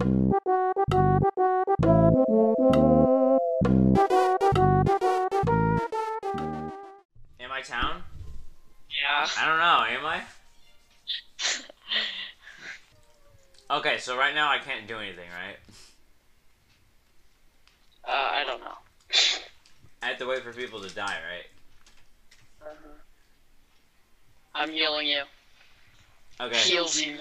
Am I town? Yeah. I don't know. Am I? Okay, so right now I can't do anything, right? Uh, I don't know. I have to wait for people to die, right? Uh -huh. I'm yelling you. Okay. Heals you.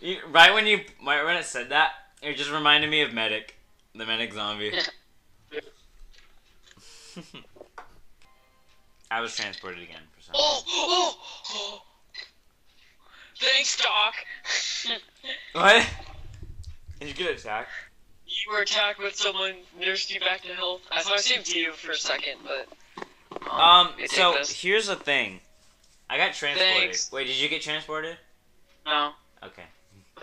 You, right when you, right when it said that, it just reminded me of Medic, the Medic zombie. I was transported again for some. Oh, oh, oh. Thanks, Doc. What? Did you get attacked? you were attacked with someone nursed you back to health. I thought I saved you for a second, but. Um. take So here's the thing. I got transported. Thanks. Wait, did you get transported? No. Okay.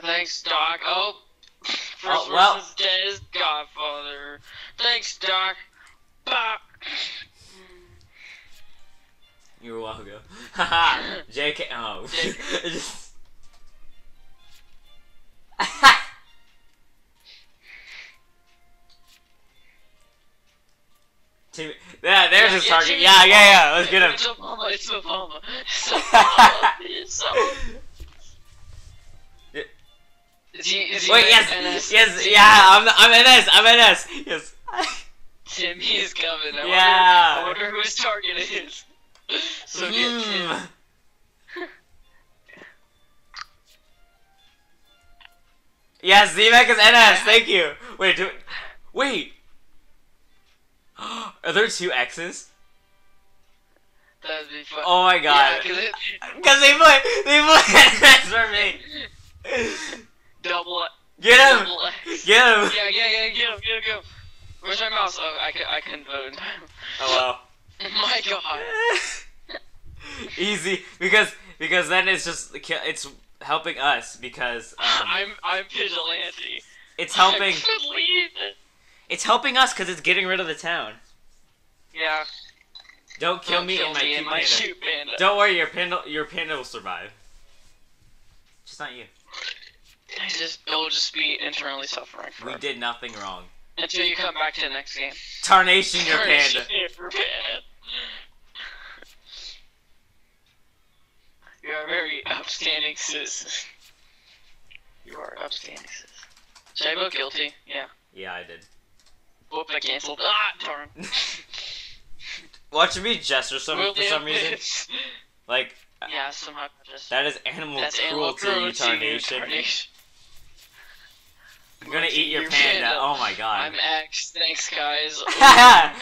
Thanks, Doc. Oh. First Oh, well- person's dead is Godfather. Thanks, Doc. Bah. You're welcome. Haha. JK. Oh. JK. Team- yeah, there's his target. Jimmy Yeah, yeah, yeah. Let's get him. It's Obama. It's Obama. It's Obama. It's Obama. Is he, is he Wait, yes, NS? yes, yeah. I'm, I'm NS. I'm NS. Yes. Timmy is coming. I Yeah. Wonder, I wonder who his target is. So get Tim. Mm. Yes, Z-Mac is NS. Thank you. Wait, do wait. Are there two X's? That'd be fun. Oh my god. god. 'cause it, Because they put they put NS for me. Double, Get him. double. Get him. Yeah, yeah, yeah, get him, get him, get him. Where's my mouse? Oh, I can, I can vote in time. Oh my god. Easy because because then it's just it's helping us because um, I'm, I'm vigilante. it's helping I leave it's helping us because it's getting rid of the town. Yeah. Don't kill Don't me kill and my me and my panda. cute panda. Don't worry, your panda your panda will survive. Just not you. I just, it'll just be internally suffering We did nothing wrong. Until you come back to the next game. Tarnation your Tarnation panda. your panda. You're a very upstanding citizen. You are upstanding citizen. Should I vote guilty? Yeah. Yeah, I did. Whoop, I canceled. Ah, darn. Watch me Jester some for some reason. Like yeah, somehow just. that is animal That's cruelty, animal you cruelty, tarnation. tarnation. Eat your panda. Oh my god. I'm X. Thanks, guys.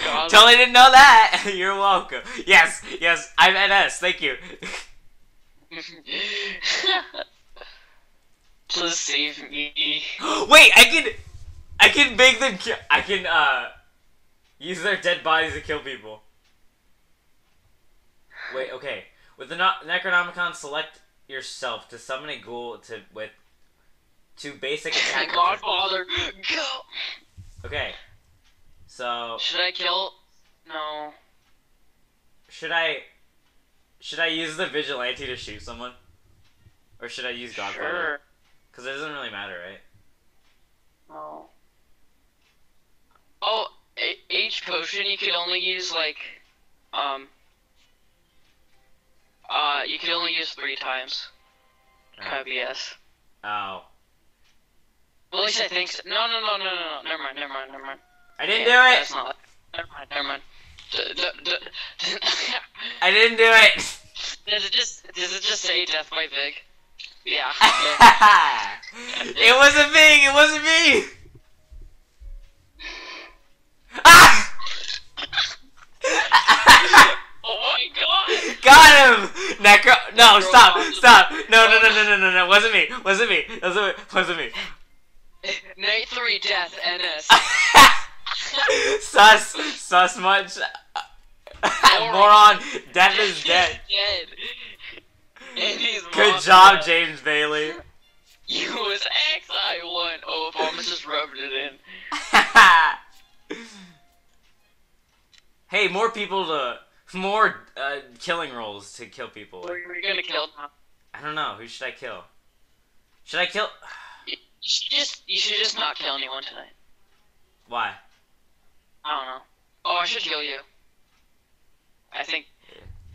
Oh totally didn't know that. You're welcome. Yes, yes, I'm NS. Thank you. Please save me. Wait, I can, I can make them. Ki- I can uh, use their dead bodies to kill people. Wait, okay. With the no- Necronomicon, select yourself to summon a ghoul to with two basic attack. Godfather, go. Okay. So Should I kill? No. should I should I use the vigilante to shoot someone, or should I use Godfather? Sure. Because it doesn't really matter, right? No. Oh, a- H potion you could only use like, um. Uh, you could only use three times. Oh. IBS. oh. Well, at least I think so. No, no, no, no, no, no. Never mind, never mind, never mind. I didn't Yeah, do That's it. not. Never mind, never mind. D- I didn't do it. does it just does it just say death by Vig? Yeah. yeah. it wasn't me. It wasn't me. Ah! oh my god! Got him. Necro. No, stop. Stop. No, no, no, no, no, no, no. Wasn't me. Wasn't me. Wasn't me. Wasn't me. Night three death NS. sus. Sus much. Moron. Death is dead. dead. And he's Good mocked job, up. James Bailey. You was X I won. Oh, Obama just rubbed it in. hey, more people to more uh, killing rolls to kill people. We're, we're gonna kill Tom. I don't know. Who should I kill? Should I kill? You should just you should just not kill anyone tonight. Why? I don't know. Oh, I should heal you. I think.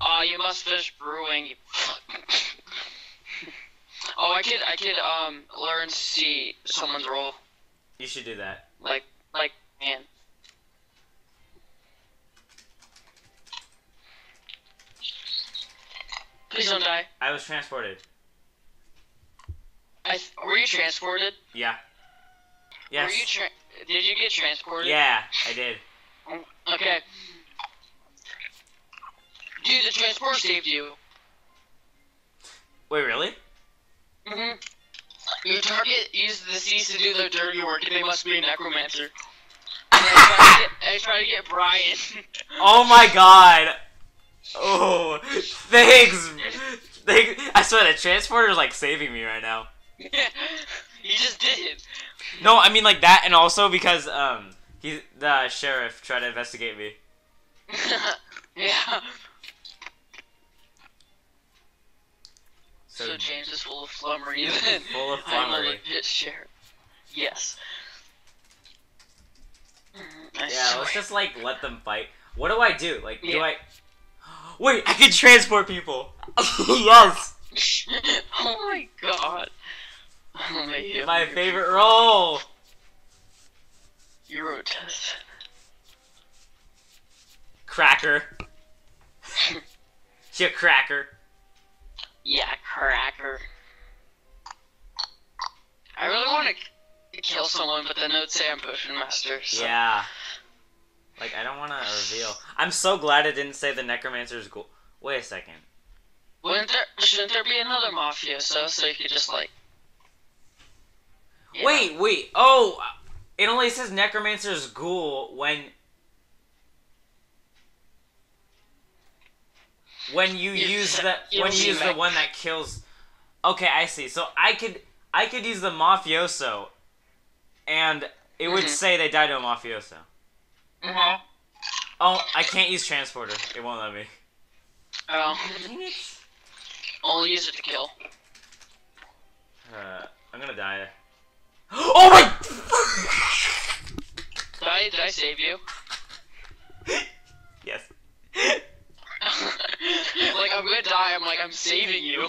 Oh, you must finish brewing. Oh, I could, I could, um, learn to see someone's role. You should do that. Like, like, man. Please don't die. I was transported. I th- were you transported? Yeah. Yes. Were you tra- Did you get transported? yeah, I did. Okay. Dude, the transport saved you. Wait, really? Mm-hmm. Your target used the seas to do their dirty work, and they must be a necromancer. I tried to get, I tried to get Brian. Oh my god. Oh, thanks. Thank- I swear the transporter is like saving me right now. you just did it. No, I mean like that, and also because um he the sheriff tried to investigate me. yeah. So, So James is full of flummery then. full of flummery. I'm a legit sheriff. Yes. Mm, I Yeah, let's just like let them fight. What do I do? Like, do I? Wait, I can transport people. yes, oh my god. My, my favorite role. Euro test. Cracker. she a cracker. Yeah, cracker. I really want to kill someone, but then it would say I'm potion master. So. Yeah. Like I don't want to reveal. I'm so glad it didn't say the necromancer's goal. Wait a second. Wouldn't there? Shouldn't there be another Mafia, so, so you could just like? You know? Wait, wait. Oh, it only says necromancer's ghoul when when you You- use the you when you use the one that kills. Okay, I see. So I could I could use the mafioso, and it would Mhm. say they died to a mafioso. Mhm. Oh, I can't use transporter. It won't let me. Oh, Dang it. only use it to kill. Uh, I'm gonna die. Oh my! Did I? Did I save you? yes. like I'm gonna die. I'm like I'm saving you.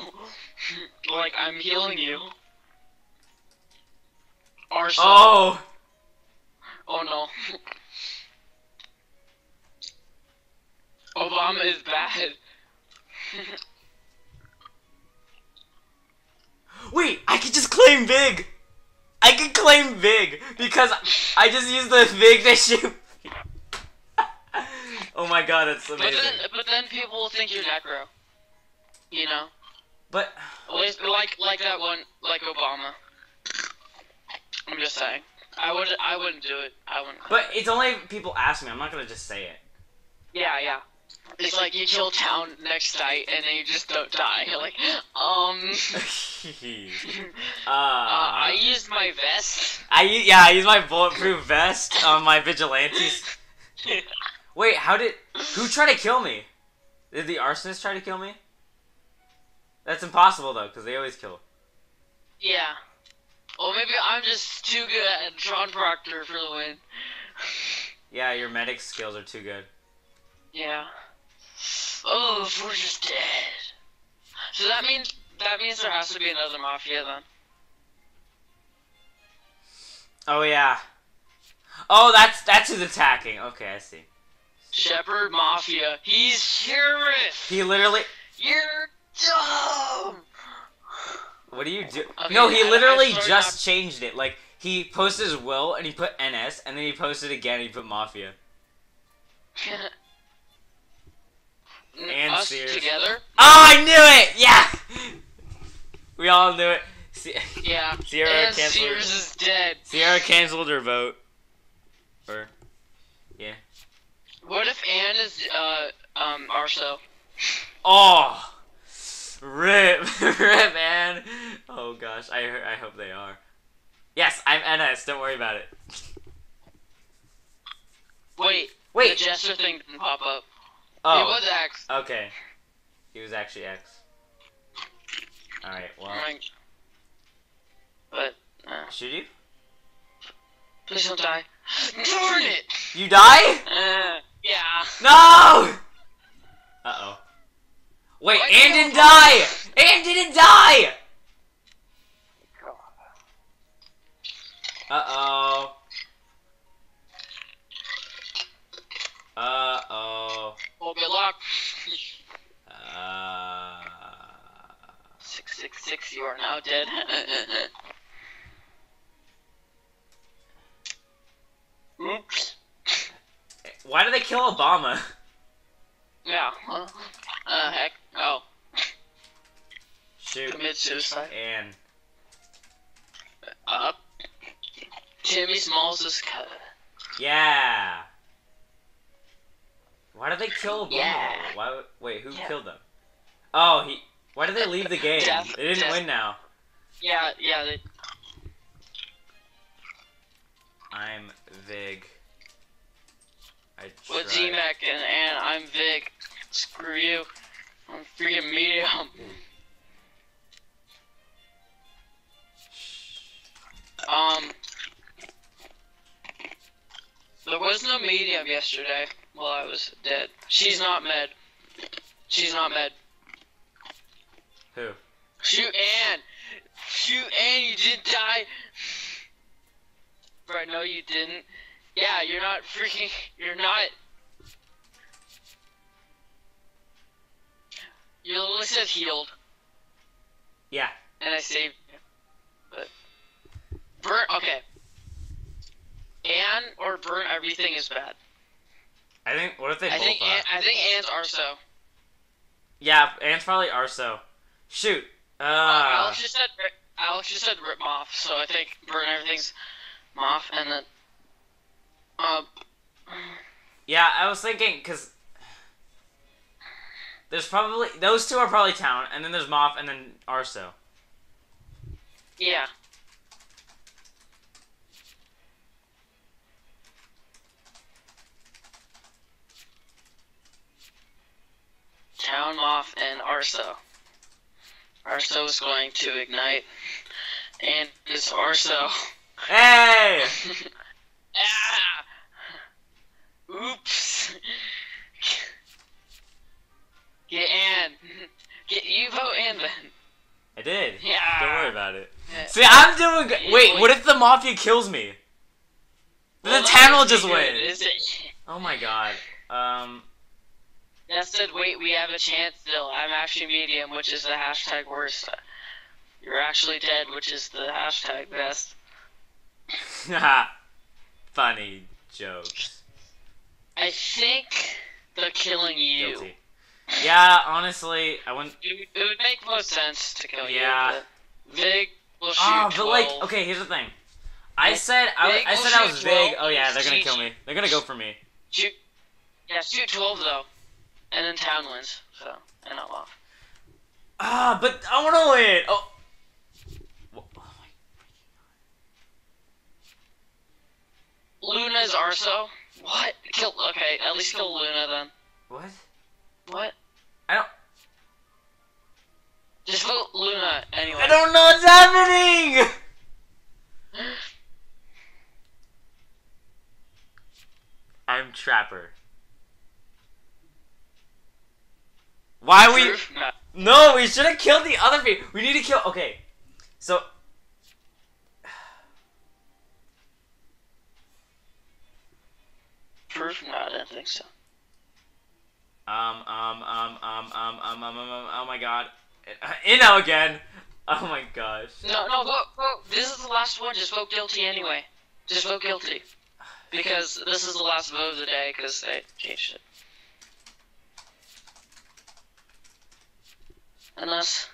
like I'm healing you. Or so. Oh. Oh no. Obama is bad. Wait, I could just claim Vig. I could claim Vig because I just used the Vig to shoot. oh my god, that's But amazing. then, but then people will think you're necro. You know, But like like that one, like Obama. I'm just saying. I would I wouldn't do it. I wouldn't. but it's only people ask me. I'm not gonna just say it. yeah, yeah. It's like you kill town next night and then you just don't die. You're like, um. uh, Uh, I used my vest. I u- yeah, I use my bulletproof vest on my vigilantes. Wait, how did who tried to kill me? Did the arsonist try to kill me? That's impossible though, because they always kill. yeah. Well, maybe I'm just too good at John Proctor for the win. Yeah, your medic skills are too good. Yeah. Oh, is dead. So that means that means there has to be another mafia then. Oh yeah. Oh, that's that's who's attacking. Okay, I see. Shepherd Mafia. He's sheriff. He literally. You're dumb. What do you do? Okay, no, he literally just off- changed it. Like he posted his will and he put NS, and then he posted again. and He put Mafia. And Us Sears. together? Oh, I knew it! Yeah. We all knew it. Se- Yeah. Sierra and canceled. Sears is dead. Sierra canceled her vote. Or yeah. What if Anne is uh um Arso? oh, rip, rip, man. Oh gosh, I I hope they are. Yes, I'm NS. Don't worry about it. Wait. Wait. The Jester thing didn't pop up. It Oh, was X. okay. He was actually X. All right. Well, but uh, should you? Please don't die. Darn it! You die? Uh, yeah. No! Uh oh. Wait, Why you- didn't die! And didn't die! Uh oh. Uh oh. Well, good luck. Uh. Six six six. You are now dead. Oops. Why did they kill Obama? Yeah. Well, uh, heck. Oh, Shoot. commit suicide. Ann. Up. Timmy Smalls is cut. Yeah. Why did they kill Obama? Yeah. Why? would- Wait, who Yeah. killed them? Oh, he. Why did they leave the game? Jeff- They didn't Jeff- win now. Yeah, yeah. They, I'm Vig. I with tried. Z-Mac and, and I'm Vig. Screw you. I'm freaking medium. Um. There was no medium yesterday while I was dead. She's not med. She's not med. Who? Shoot Anne! Shoot Anne, you didn't die! Bro, no you didn't. Yeah, you're not freaking, you're not. Your list says healed, Yeah. and I saved you. But, burn, okay. Anne or burn everything is bad. I think. What if they I both think are? Ann, I think Ann's Arso. yeah, Ann's probably Arso. Shoot. Uh. Alex just said Alex just said rip Moth, so I think burn everything's Moth, and then uh, Yeah, I was thinking because there's probably those two are probably town, and then there's Moth, and then Arso. yeah. Town Moth and Arso. Arso is going to ignite, and it's Arso. Hey! ah! Oops. Get Ann. Get you vote Ann then. I did. Yeah. Don't worry about it. Yeah. See, I'm doing good. Yeah, Wait, what if the Mafia kills me? Well, the town will just win. Is it? Oh my god. Um. That said, wait, we have a chance still. I'm actually medium, which is the hashtag worst. You're actually dead, which is the hashtag best. funny jokes. I think they're killing you. Guilty. Yeah, honestly, I wouldn't. It, would- it would make most sense to kill Yeah. you. Yeah. Vig will oh, shoot Oh, but 12. like, okay, here's the thing. I said I, Vig I said I was Vig. Oh yeah, they're gonna kill me. They're gonna go for me. Shoot. Yeah, shoot 12 though. And then Town wins. So, and I'm off. Ah, but I want to win. Oh. Oh Luna's Arso. What? Kill. Okay, at least kill Luna then. What? What? I don't. Just vote Luna anyway. I don't know what's happening. I'm Trapper. Why we? No. We should have killed the other people. We need to kill. Okay, so Proof? No, I don't think so. um um um um um um um um, um oh my god, Inno again. Oh my gosh. No, no, vote, vote. This is the last one. Just vote guilty anyway. Just vote guilty. Because this is the last vote of the day, because they changed it. Unless.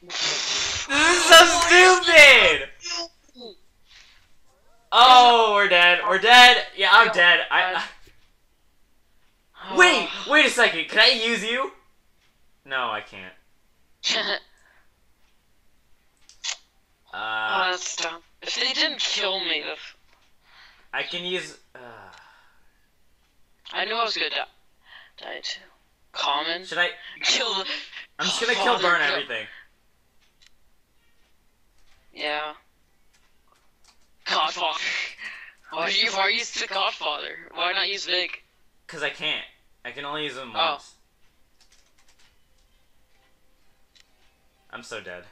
This is so stupid. Oh, we're dead. We're dead. Yeah, I'm dead. I. I wait, wait a second. Can I use you? No, I can't. oh, Uh, that's dumb. If they didn't kill me, I can use. Uh, I knew I was gonna die. Die too. Common. should I? Kill the. I'm just gonna kill burn kill- everything. Yeah. Godfather. Why you why use the Godfather? Why not use Vig? Cause I can't. I can only use them Oh. once. I'm so dead.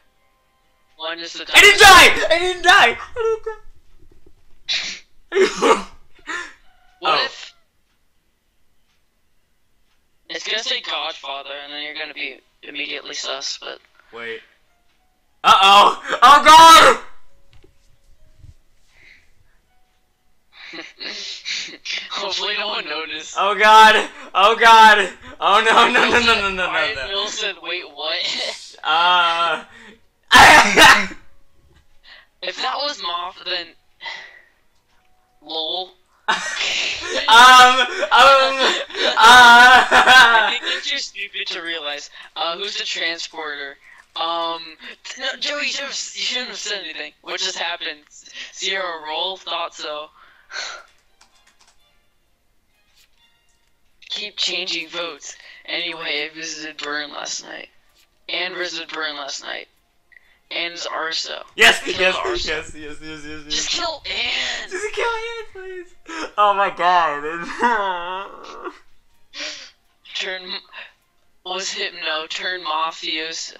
One is the I didn't die! I didn't die! I didn't die! What Oh. if it's gonna say Godfather and then you're gonna be immediately sus, but Wait. Uh oh! Oh god! hopefully no one noticed. Oh god! Oh god! Oh no no no no no no no no! Mills said, "Wait, what?" Uh. if that was Moth, then lol. um um I think that's too stupid to realize. Uh, who's the transporter? Um, no, Joey, you shouldn't, have, you shouldn't have said anything. What just happened? Zero roll? Thought so. Keep changing votes. Anyway, I visited Burn last night. And visited Burn last night. And Arso. Yes Kill yes Arso. yes yes yes yes Just kill Anne! Just kill it, please. Oh my god. Turn. Was Hypno, turn Mafioso.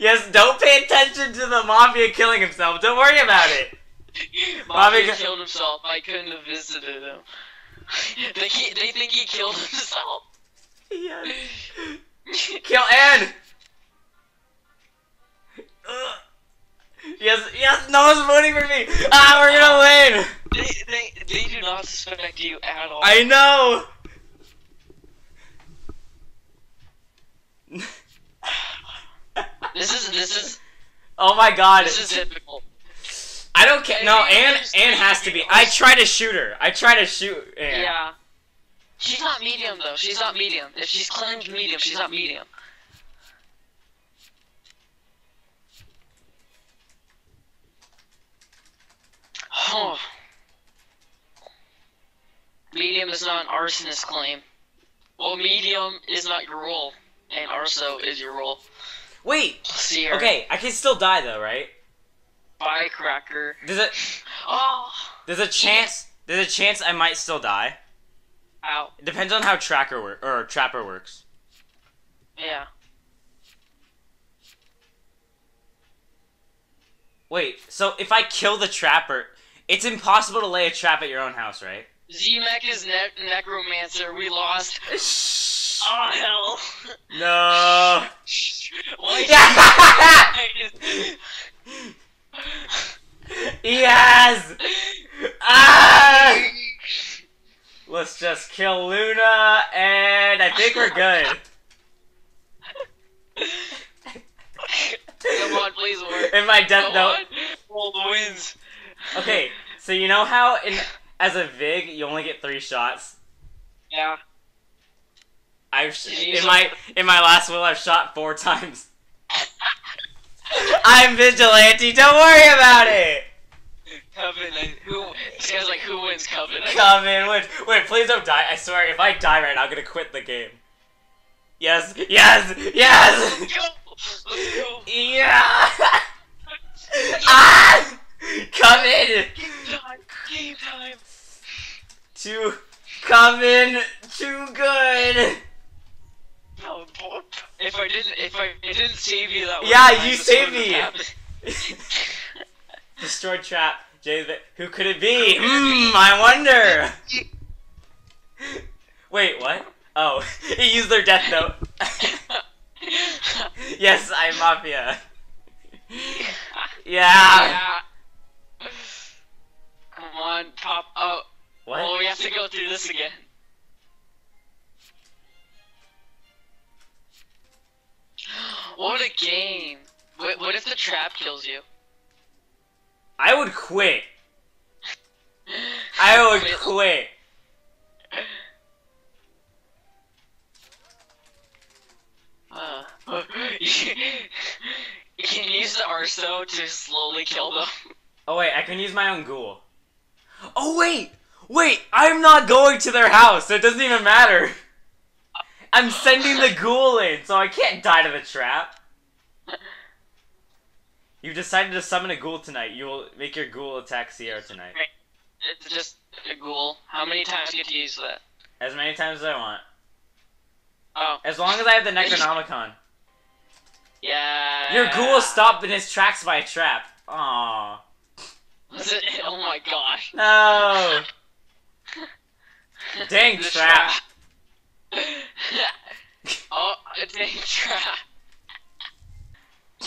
yes, don't pay attention to the mafia killing himself. Don't worry about it. Mafia Mafia- killed himself. I couldn't have visited him. they, they think he killed himself. Yes. Kill Anne. Ugh. Yes, yes, no one's voting for me. Ah, we're gonna win. they, they, they do not suspect you at all. I know. This is this is Oh my god. this is typical. I don't care. No, Anne. Anne has to be. I try to shoot her. I try to shoot Anne. Yeah. She's not medium though. She's not medium. If she's claimed medium, she's not medium. Oh. Medium is not an arsonist claim. Well, medium is not your role, and arso is your role. Wait. See her. Okay, I can still die though, right? Firecracker. There's a Oh. there's a chance. There's a chance I might still die. Ow. It depends on how tracker work or trapper works. Yeah. Wait, so if I kill the trapper, it's impossible to lay a trap at your own house, right? Z-Mech is ne- necromancer. We lost. Oh hell. No. Yes. Ah! Let's just kill Luna, and I think we're good. Come on, please work. In my death Come note. Roll the wins. Okay, so you know how in as a Vig you only get three shots. Yeah. I've sh- Did you use in my in my last will I've shot four times. I'm vigilante. Don't worry about it. Coven. Who? This guy's like, who wins Coven? Come in. Wait, wait. Please don't die. I swear, if I die right now, I'm gonna quit the game. Yes. Yes. Yes. Let's go. Let's go. Yeah. ah! Come in. Game time. Game time. Too. Come in. Didn't, if I didn't save you that one Yeah, you saved me. Destroyed trap. Jay, who could it be? Hmm. I wonder. Wait, what? Oh, he used their death note. yes, I'm mafia. Yeah. yeah. Come on, pop. Oh, What? well, we have to go through this again. What a game! What, what if the trap kills you? I would quit. I would Quit. quit. Uh, you can use the Arso to slowly kill them. Oh wait, I can use my own ghoul. Oh wait, wait, I'm not going to their house, so it doesn't even matter. I'm sending the ghoul in, so I can't die to the trap. You've decided to summon a ghoul tonight. You will make your ghoul attack Sierra tonight. it's just a ghoul. How many times do you get to use that? As many times as I want. Oh, As long as I have the Necronomicon. yeah. Your ghoul stopped in his tracks by a trap. Aww. Was it? Oh my gosh. No. Dang The trap. oh, a dang trap.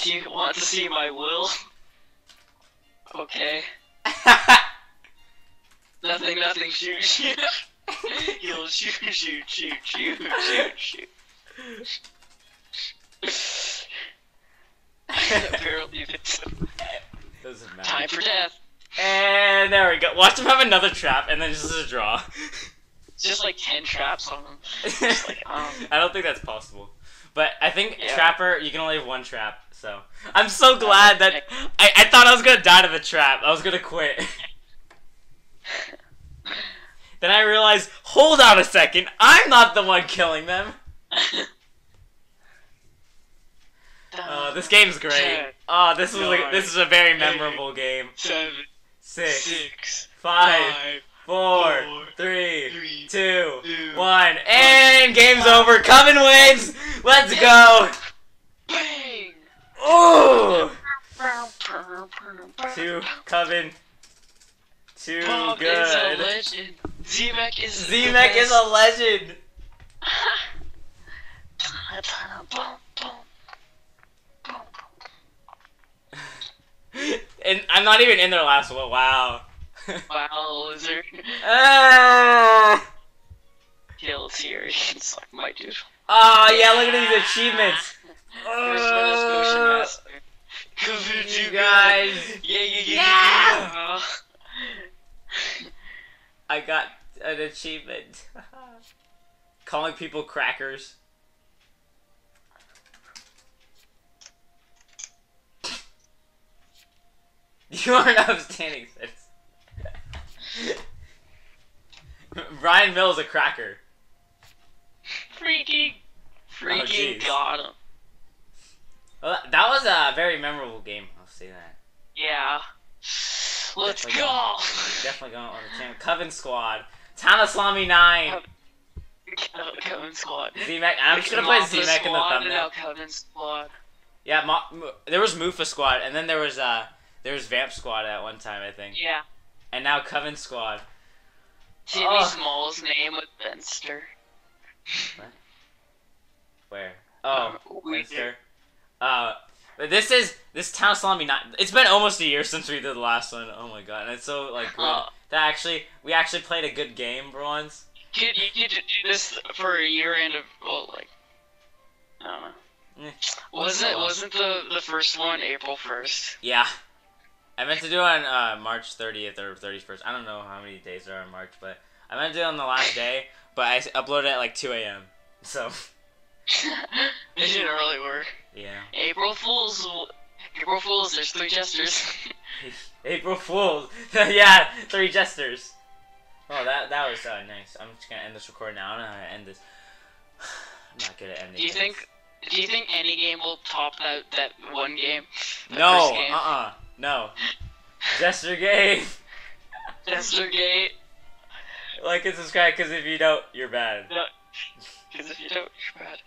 Do you want to see my will? Okay. Nothing, nothing, shoot, shoot. He'll shoot, shoot, shoot, shoot, shoot, shoot. Apparently, it's Doesn't matter. time for death. And there we go. Watch him have another trap, and then just a draw. It's just like 10 traps on him. Like, um, I don't think that's possible. But I think Yeah. Trapper, you can only have one trap. So I'm so glad that I, I thought I was gonna die to the trap. I was gonna quit. then I realized, hold on a second, I'm not the one killing them. Uh, this game's great. Ten, Oh, this was a, nine, this is a very memorable game. Seven, Six, six, five, five, four, three, two, one, and game's over. Coven wins. Let's go. bang! Ooh, two Coven, two Bob is a good. legend. Z-Mech is Z-Mech is a legend. And I'm not even in their last one. Wow. Wow, loser. Ah. Kill Tyrion. like my dude. Oh yeah, look at these achievements. Uh. You guys. Yeah, yeah, yeah, Yeah! yeah. I got an achievement. Calling people crackers. You are an upstanding citizen. Brian Mills a cracker. Freaking, freaking jeez. got him. Well, that- was a very memorable game. I'll say that. Yeah. Let's Definitely go. Definitely going on the channel. Coven Squad. Town of Salami 9. Coven Squad. Z-Mech. I'm just gonna put Z-Mech in the thumbnail. Coven Squad. Yeah, Mo- there was Mufa Squad, and then there was uh, there was Vamp Squad at one time, I think, Yeah. And now Coven Squad. Jimmy Oh. Small's name with Benster. Where? Oh, Um, we Uh, but this is this Town Salami. Not. It's been almost a year since we did the last one. Oh my god, and it's so like. Uh, that actually we actually played a good game for once. Could you could do this for a year and of well, like I don't know. Eh. Wasn't wasn't the the first one April first? Yeah. I meant to do it on uh, March 30th or 31st. I don't know how many days there are in March, but I meant to do it on the last day, but I uploaded at like 2 a.m. So, it didn't really work. yeah. April Fools. April Fools. There's three jesters. April Fools. yeah, three jesters. Oh, that that was uh, nice. I'm just gonna end this recording now. I don't know how to end this. I'm not good at ending. Do you things. think? Do you think any game will top that that one game? That No. game? Uh. uh No. Jester game. Jester Gate. like and subscribe, because if you don't, you're bad. Because if you don't, you're bad.